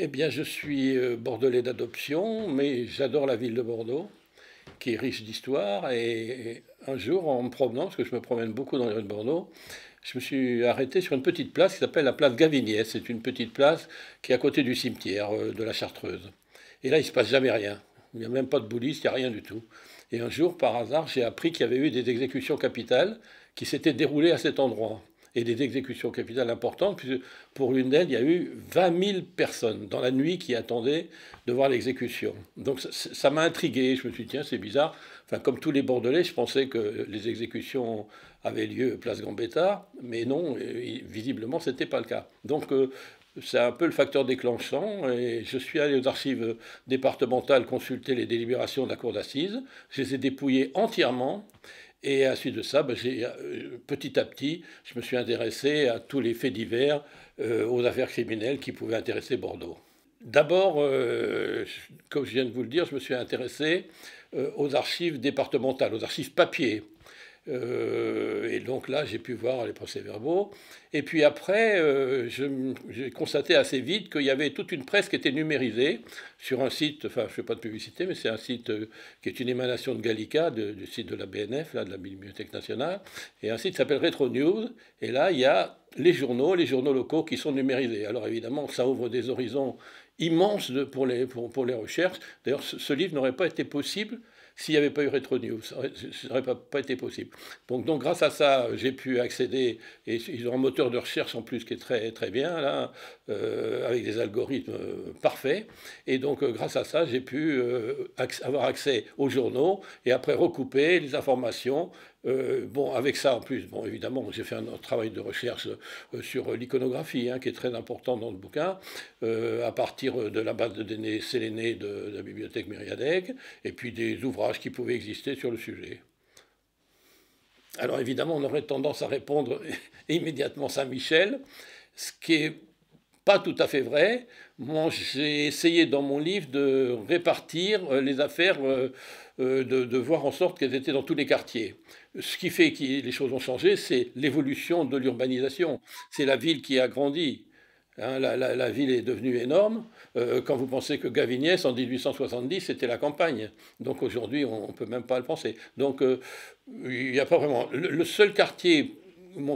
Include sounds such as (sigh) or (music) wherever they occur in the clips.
Eh bien, je suis euh, bordelais d'adoption, mais j'adore la ville de Bordeaux, qui est riche d'histoire. Et un jour, en me promenant, parce que je me promène beaucoup dans les rues de Bordeaux, je me suis arrêté sur une petite place qui s'appelle la place Gaviniès. C'est une petite place qui est à côté du cimetière euh, de la Chartreuse. Et là, il ne se passe jamais rien. Il n'y a même pas de bouliste, il n'y a rien du tout. Et un jour, par hasard, j'ai appris qu'il y avait eu des exécutions capitales qui s'étaient déroulées à cet endroit et des exécutions capitales importantes, puisque pour l'une d'elles, il y a eu 20 000 personnes dans la nuit qui attendaient de voir l'exécution. Donc ça m'a intrigué, je me suis dit, tiens, c'est bizarre. Enfin, comme tous les Bordelais, je pensais que les exécutions avaient lieu place Gambetta, mais non, visiblement, ce n'était pas le cas. Donc euh, c'est un peu le facteur déclenchant. Et je suis allé aux archives départementales consulter les délibérations de la cour d'assises. Je les ai dépouillées entièrement. Et à suite de ça, ben, euh, petit à petit, je me suis intéressé à tous les faits divers, euh, aux affaires criminelles qui pouvaient intéresser Bordeaux. D'abord, euh, comme je viens de vous le dire, je me suis intéressé aux archives départementales, aux archives papier. Euh, et donc là, j'ai pu voir les procès-verbaux. Et puis après, euh, j'ai constaté assez vite qu'il y avait toute une presse qui était numérisée sur un site, enfin, je ne fais pas de publicité, mais c'est un site euh, qui est une émanation de Gallica, du site de la BNF, là, de la Bibliothèque nationale. Et un site s'appelle Retro News. Et là, il y a les journaux, les journaux locaux qui sont numérisés. Alors évidemment, ça ouvre des horizons immenses pour, les, pour, les recherches. D'ailleurs, ce livre n'aurait pas été possible s'il n'y avait pas eu Retro News, ça n'aurait pas, été possible. Donc, grâce à ça, j'ai pu accéder, et ils ont un moteur de recherche en plus qui est très, très bien, euh, avec des algorithmes euh, parfaits. Et donc euh, grâce à ça, j'ai pu avoir accès aux journaux et après recouper les informations euh, bon, avec ça en plus, bon, évidemment, j'ai fait un, travail de recherche euh, sur l'iconographie, hein, qui est très important dans le bouquin, euh, à partir de la base de données sélénée de, la bibliothèque Myriadec, et puis des ouvrages qui pouvaient exister sur le sujet. Alors évidemment, on aurait tendance à répondre (laughs) immédiatement Saint-Michel, ce qui est pas tout à fait vrai. Moi, j'ai essayé dans mon livre de répartir les affaires, de, de, voir en sorte qu'elles étaient dans tous les quartiers. Ce qui fait que les choses ont changé, c'est l'évolution de l'urbanisation. C'est la ville qui a grandi. Hein, la, ville est devenue énorme. Euh, quand vous pensez que Gaviniès, en 1870, c'était la campagne. Donc aujourd'hui, on ne peut même pas le penser. Donc euh, il n'y a pas vraiment. Le, seul quartier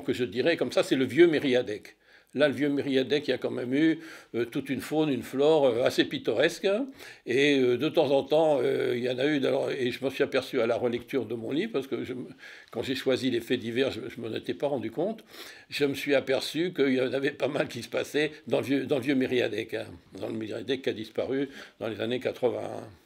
que je dirais comme ça, c'est le vieux Mériadec. Là, le vieux Myriadec, il y a quand même eu euh, toute une faune, une flore euh, assez pittoresque. Et euh, de temps en temps, il y en a eu. Et je me suis aperçu à la relecture de mon livre, parce que quand j'ai choisi les faits divers, je ne m'en étais pas rendu compte. Je me suis aperçu qu'il y en avait pas mal qui se passait dans le vieux, dans Myriadec, hein. dans le Myriadec qui a disparu dans les années 81.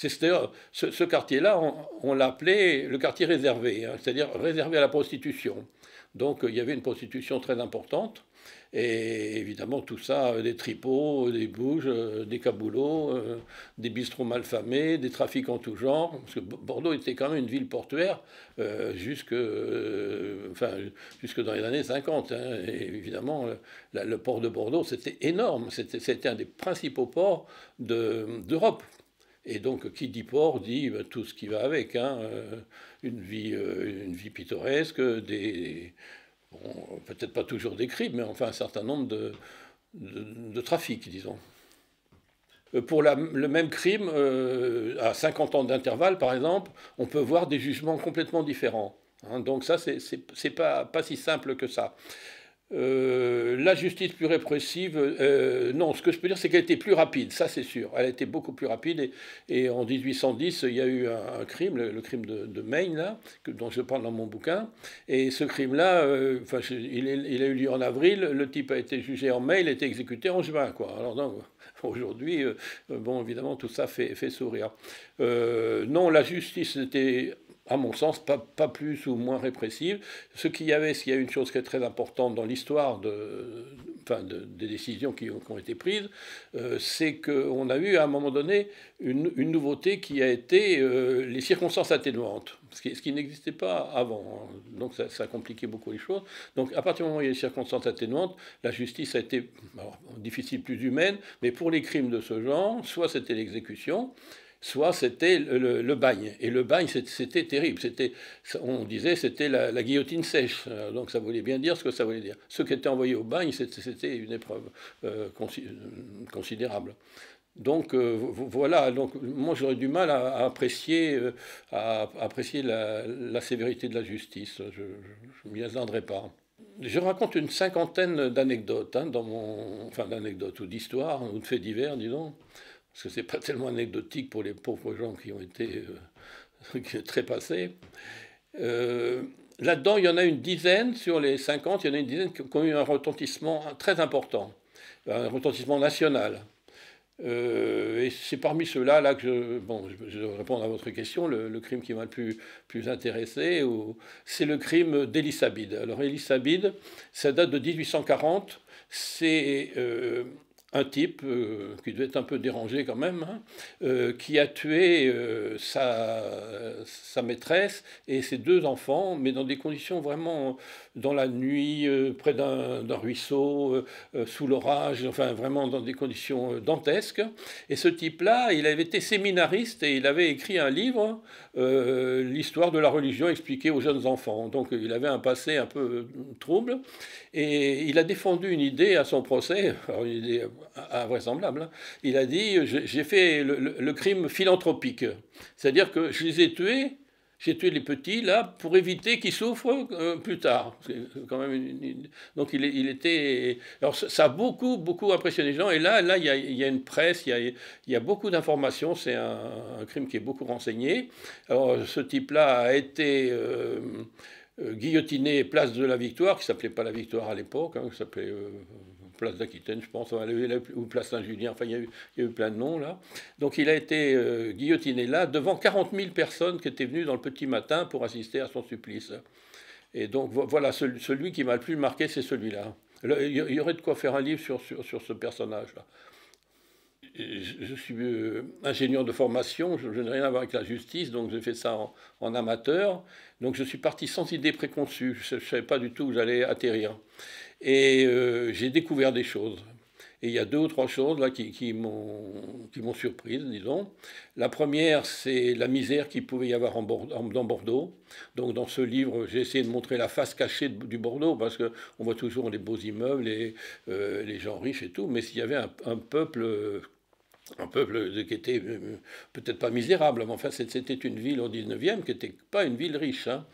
C'est ce, quartier-là, on, l'appelait le quartier réservé, hein, c'est-à-dire réservé à la prostitution. Donc il y avait une prostitution très importante. Et évidemment, tout ça, des tripots, des bouges, des caboulots, euh, des bistrots malfamés, des trafics en tout genre. Parce que Bordeaux était quand même une ville portuaire euh, jusque, euh, enfin, jusque dans les années 50. Hein. Évidemment, le, port de Bordeaux, c'était énorme. C'était un des principaux ports d'Europe. Et donc, qui dit port dit bah, tout ce qui va avec. Hein, euh, une, vie, euh, une vie pittoresque, des, peut-être pas toujours des crimes, mais enfin un certain nombre de, de, trafics, disons. Euh, pour le même crime, à 50 ans d'intervalle, par exemple, on peut voir des jugements complètement différents. Hein. donc ça, c'est pas, pas si simple que ça. Euh, la justice plus répressive, euh, non, ce que je peux dire, c'est qu'elle était plus rapide, ça c'est sûr. Elle était beaucoup plus rapide. Et, en 1810, il y a eu un, crime, le, crime de, Maine, là, dont je parle dans mon bouquin. Et ce crime-là, euh, il, a eu lieu en avril, le type a été jugé en mai, il a été exécuté en juin. Quoi. Alors, (laughs) aujourd'hui, bon, évidemment, tout ça fait sourire. non, la justice était à mon sens, pas, pas, plus ou moins répressive. Ce qu'il y avait, s'il y a une chose qui est très importante dans l'histoire de, enfin de, des décisions qui ont, été prises, euh, c'est qu'on a eu à un moment donné une, une nouveauté qui a été euh, les circonstances atténuantes, ce qui, ce qui n'existait pas avant. Hein. Donc ça, ça, a compliqué beaucoup les choses. Donc à partir du moment où il y a les circonstances atténuantes, la justice a été difficile, plus humaine, mais pour les crimes de ce genre, soit c'était l'exécution, soit c'était le, bagne. Et le bagne, c'était terrible. C'était, on disait c'était la, guillotine sèche. Donc ça voulait bien dire ce que ça voulait dire. Ceux qui étaient envoyés au bagne, c'était une épreuve euh, considérable. Donc euh, voilà, donc moi j'aurais du mal à, apprécier, euh, à, apprécier la, sévérité de la justice. Je ne m'y attendrai pas. Je raconte une cinquantaine d'anecdotes, hein, dans mon, enfin d'anecdotes ou d'histoires ou de faits divers, disons parce que ce n'est pas (laughs) tellement anecdotique pour les pauvres gens qui ont été euh, (laughs) très passés. Euh, là-dedans, il y en a une dizaine, sur les 50, il y en a une dizaine qui ont eu un retentissement très important, un retentissement national. Euh, et c'est parmi ceux-là là que je, bon, je, vais répondre à votre question. Le, crime qui m'a le plus, plus intéressé, c'est le crime d'Elisabide. Alors Elisabide, ça date de 1840. C'est un type euh, qui devait être un peu dérangé quand même, hein, euh, qui a tué euh, sa, sa, maîtresse et ses deux enfants, mais dans des conditions vraiment dans la nuit, près d'un ruisseau, sous l'orage, enfin vraiment dans des conditions dantesques. Et ce type-là, il avait été séminariste et il avait écrit un livre, l'histoire de la religion expliquée aux jeunes enfants. Donc il avait un passé un peu trouble et il a défendu une idée à son procès, (laughs) une idée invraisemblable. Hein. Il a dit j'ai fait le, crime philanthropique, c'est-à-dire que je les ai tués. J'ai tué les petits là pour éviter qu'ils souffrent euh, plus tard. Donc il, était. Alors ça a beaucoup beaucoup impressionné les gens. Et là là il y a, une presse, il y a, il y a beaucoup d'informations. C'est un, crime qui est beaucoup renseigné. Alors ce type-là a été euh, euh, guillotiné place de la Victoire, qui s'appelait pas la Victoire à l'époque, hein, qui s'appelait place d'Aquitaine, je pense, ou place Saint-Julien, enfin il y, a eu, plein de noms là. Donc il a été euh, guillotiné là, devant 40 000 personnes qui étaient venues dans le petit matin pour assister à son supplice. Et donc voilà, celui, qui m'a le plus marqué, c'est celui-là. Il y aurait de quoi faire un livre sur, sur, sur ce personnage-là. Je suis euh, ingénieur de formation, je, n'ai rien à voir avec la justice, donc j'ai fait ça en, en, amateur. Donc je suis parti sans idée préconçue, je ne savais pas du tout où j'allais atterrir. Et euh, j'ai découvert des choses. Et il y a deux ou trois choses là qui, qui m'ont surprise, disons. La première, c'est la misère qu'il pouvait y avoir en dans Bordeaux. Donc dans ce livre, j'ai essayé de montrer la face cachée du Bordeaux, parce qu'on voit toujours les beaux immeubles, et, euh, les gens riches et tout, mais s'il y avait un, peuple un peuple qui était euh, peut-être pas misérable, mais enfin c'était une ville au 19e qui n'était pas une ville riche. Hein.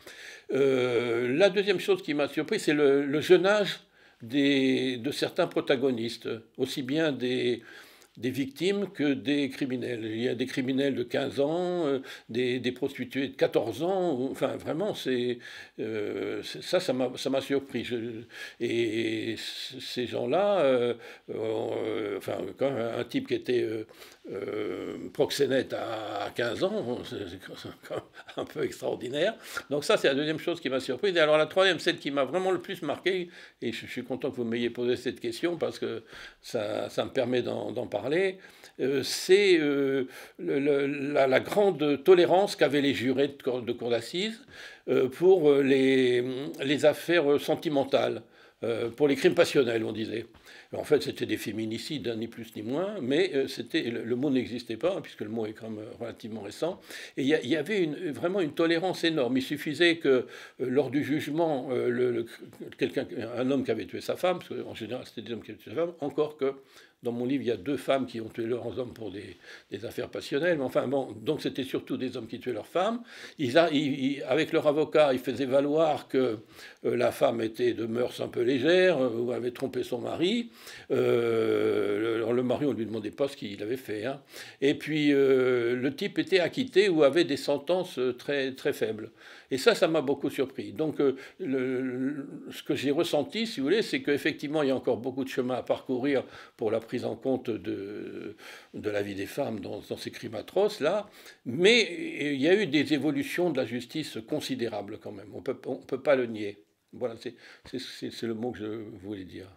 la deuxième chose qui m'a surpris, c'est le, jeune âge de certains protagonistes, aussi bien des, des victimes que des criminels. Il y a des criminels de 15 ans, euh, des, des, prostituées de 14 ans. Enfin, vraiment, c'est euh, ça, ça m'a surpris. et ces gens-là, euh, enfin, quand un type qui était proxénète à 15 ans, c'est un peu extraordinaire. Donc ça, c'est la deuxième chose qui m'a surpris. Et alors la troisième, celle qui m'a vraiment le plus marqué, et je, suis content que vous m'ayez posé cette question parce que ça, me permet d'en parler euh, c'est euh, la, grande tolérance qu'avaient les jurés de cour, d'assises euh, pour les, affaires sentimentales, pour les crimes passionnels, on disait. En fait, c'était des féminicides, hein, ni plus ni moins, mais c'était le, mot n'existait pas, hein, puisque le mot est quand même relativement récent. Et il y, avait vraiment une tolérance énorme. Il suffisait que lors du jugement, quelqu'un, un homme qui avait tué sa femme, parce qu'en général c'était des hommes qui avaient tué sa femme, encore que dans mon livre, il y a deux femmes qui ont tué leurs hommes pour des, affaires passionnelles. Mais enfin, bon, donc c'était surtout des hommes qui tuaient leurs femmes. Ils, avec leur avocat, ils faisaient valoir que euh, la femme était de mœurs un peu légères euh, ou avait trompé son mari. Euh, le, mari, on ne lui demandait pas ce qu'il avait fait. Hein. Et puis, le type était acquitté ou avait des sentences très, très faibles. Et ça, ça m'a beaucoup surpris. Donc, le, ce que j'ai ressenti, si vous voulez, c'est qu'effectivement, il y a encore beaucoup de chemin à parcourir pour la prise en compte de, la vie des femmes dans, ces crimes atroces, là. Mais il y a eu des évolutions de la justice considérables quand même. On ne peut pas le nier. Voilà, c'est le mot que je voulais dire.